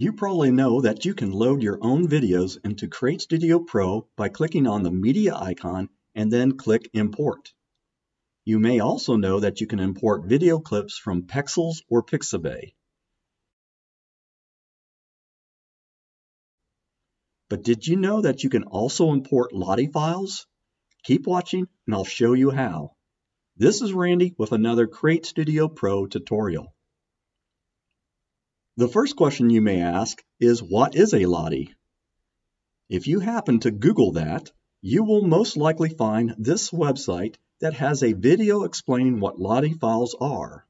You probably know that you can load your own videos into Create Studio Pro by clicking on the media icon and then click Import. You may also know that you can import video clips from Pexels or Pixabay. But did you know that you can also import Lottie files? Keep watching and I'll show you how. This is Randy with another Create Studio Pro tutorial. The first question you may ask is what is a Lottie? If you happen to Google that, you will most likely find this website that has a video explaining what Lottie files are.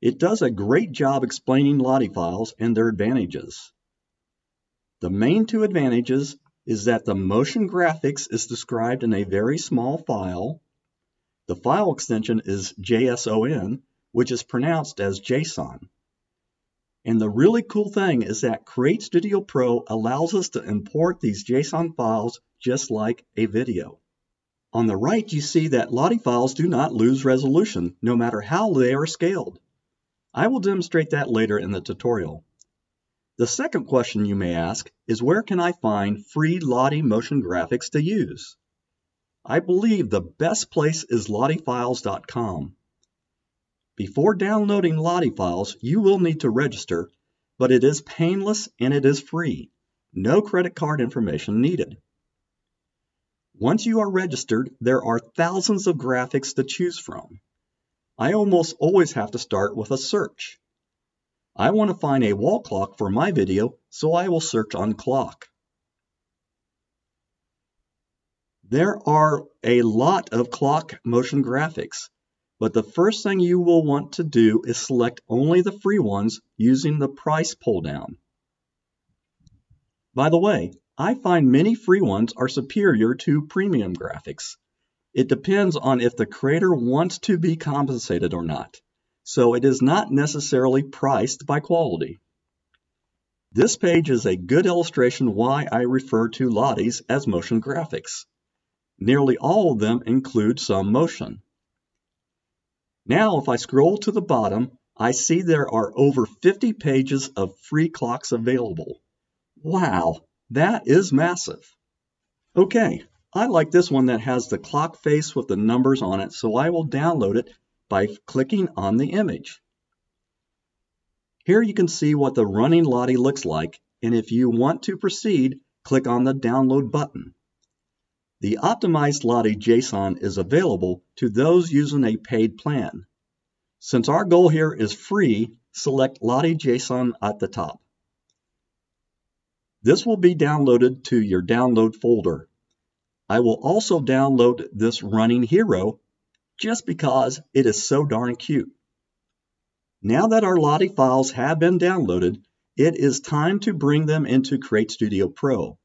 It does a great job explaining Lottie files and their advantages. The main two advantages is that the motion graphics is described in a very small file. The file extension is JSON, which is pronounced as JSON. And the really cool thing is that Create Studio Pro allows us to import these JSON files just like a video. On the right, you see that Lottie files do not lose resolution, no matter how they are scaled. I will demonstrate that later in the tutorial. The second question you may ask is where can I find free Lottie motion graphics to use? I believe the best place is lottiefiles.com. Before downloading Lottie files, you will need to register, but it is painless and it is free. No credit card information needed. Once you are registered, there are thousands of graphics to choose from. I almost always have to start with a search. I want to find a wall clock for my video, so I will search on clock. There are a lot of clock motion graphics. But the first thing you will want to do is select only the free ones using the price pull down. By the way, I find many free ones are superior to premium graphics. It depends on if the creator wants to be compensated or not, so it is not necessarily priced by quality. This page is a good illustration why I refer to Lotties as motion graphics. Nearly all of them include some motion. Now, if I scroll to the bottom, I see there are over 50 pages of free clocks available. Wow, that is massive. Okay, I like this one that has the clock face with the numbers on it, so I will download it by clicking on the image. Here you can see what the running Lottie looks like, and if you want to proceed, click on the download button. The optimized Lottie JSON is available to those using a paid plan. Since our goal here is free, select Lottie JSON at the top. This will be downloaded to your download folder. I will also download this running hero just because it is so darn cute. Now that our Lottie files have been downloaded, it is time to bring them into Create Studio Pro.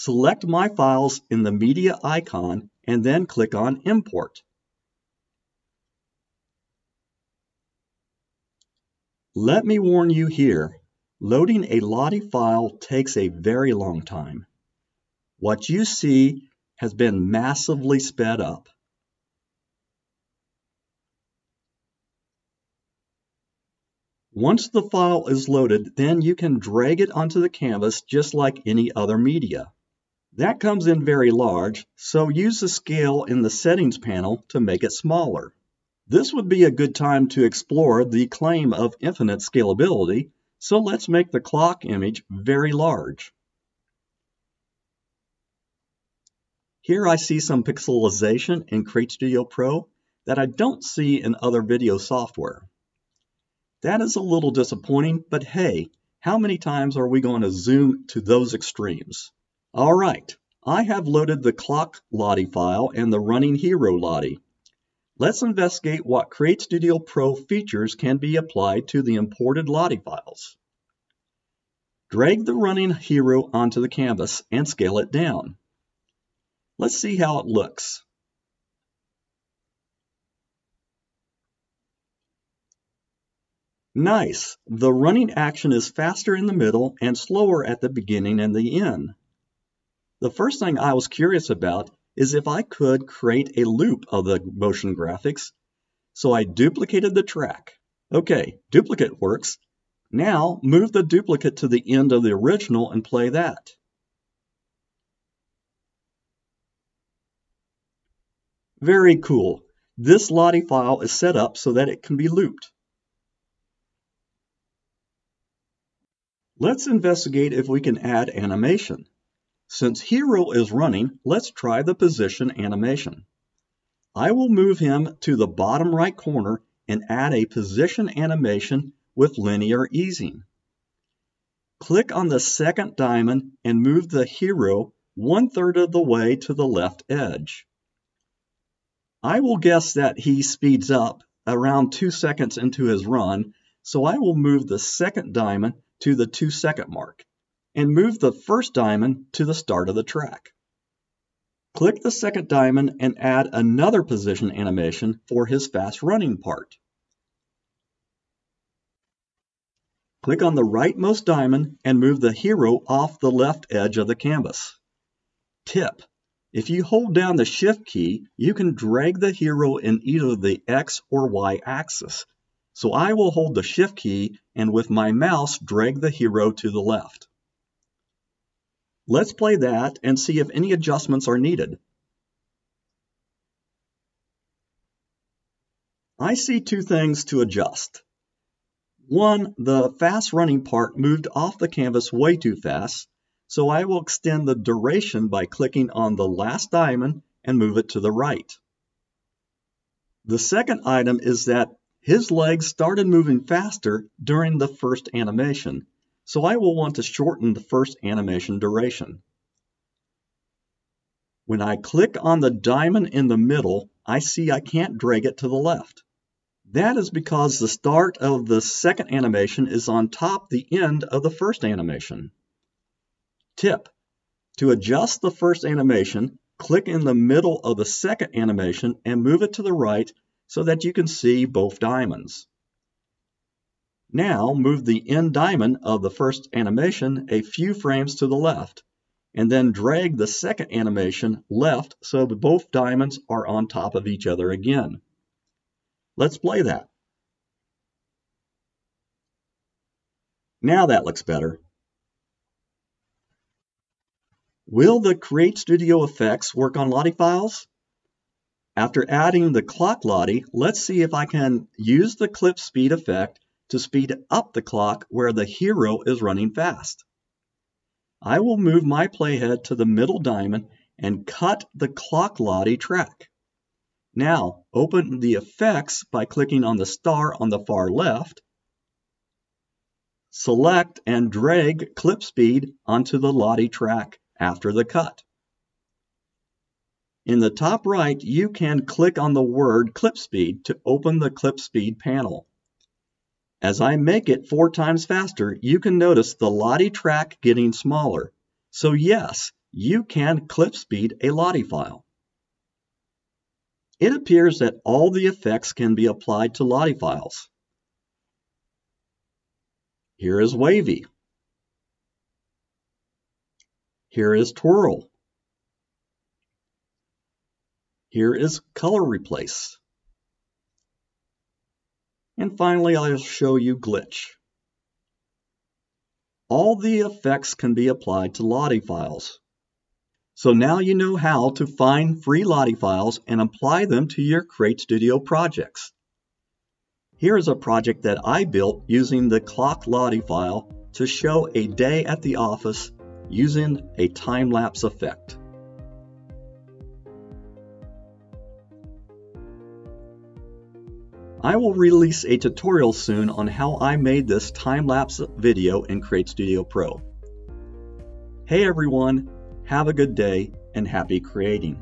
Select My Files in the media icon and then click on Import. Let me warn you here, loading a Lottie file takes a very long time. What you see has been massively sped up. Once the file is loaded, then you can drag it onto the canvas just like any other media. That comes in very large, so use the scale in the settings panel to make it smaller. This would be a good time to explore the claim of infinite scalability, so let's make the clock image very large. Here I see some pixelization in Create Studio Pro that I don't see in other video software. That is a little disappointing, but hey, how many times are we going to zoom to those extremes? All right, I have loaded the clock Lottie file and the running hero Lottie. Let's investigate what Create Studio Pro features can be applied to the imported Lottie files. Drag the running hero onto the canvas and scale it down. Let's see how it looks. Nice! The running action is faster in the middle and slower at the beginning and the end. The first thing I was curious about is if I could create a loop of the motion graphics. So I duplicated the track. Okay, duplicate works. Now move the duplicate to the end of the original and play that. Very cool. This Lottie file is set up so that it can be looped. Let's investigate if we can add animation. Since Hero is running, let's try the position animation. I will move him to the bottom right corner and add a position animation with linear easing. Click on the second diamond and move the hero one third of the way to the left edge. I will guess that he speeds up around two seconds into his run, so I will move the second diamond to the two second mark and move the first diamond to the start of the track. Click the second diamond and add another position animation for his fast running part. Click on the rightmost diamond and move the hero off the left edge of the canvas. Tip: If you hold down the Shift key, you can drag the hero in either the X or Y axis. So I will hold the Shift key and with my mouse drag the hero to the left. Let's play that and see if any adjustments are needed. I see two things to adjust. One, the fast running part moved off the canvas way too fast, so I will extend the duration by clicking on the last diamond and move it to the right. The second item is that his legs started moving faster during the first animation, so I will want to shorten the first animation duration. When I click on the diamond in the middle, I see I can't drag it to the left. That is because the start of the second animation is on top the end of the first animation. Tip: To adjust the first animation, click in the middle of the second animation and move it to the right so that you can see both diamonds. Now move the end diamond of the first animation a few frames to the left, and then drag the second animation left so both diamonds are on top of each other again. Let's play that. Now that looks better. Will the Create Studio effects work on Lottie files? After adding the clock Lottie, let's see if I can use the clip speed effect to speed up the clock where the hero is running fast. I will move my playhead to the middle diamond and cut the clock Lottie track. Now, open the effects by clicking on the star on the far left. Select and drag clip speed onto the Lottie track after the cut. In the top right, you can click on the word clip speed to open the clip speed panel. As I make it four times faster, you can notice the Lottie track getting smaller. So yes, you can clip speed a Lottie file. It appears that all the effects can be applied to Lottie files. Here is Wavy. Here is Twirl. Here is Color Replace. And finally, I'll show you glitch. All the effects can be applied to Lottie files. So now you know how to find free Lottie files and apply them to your Create Studio projects. Here is a project that I built using the Clock Lottie file to show a day at the office using a time-lapse effect. I will release a tutorial soon on how I made this time-lapse video in Create Studio Pro. Hey everyone, have a good day and happy creating.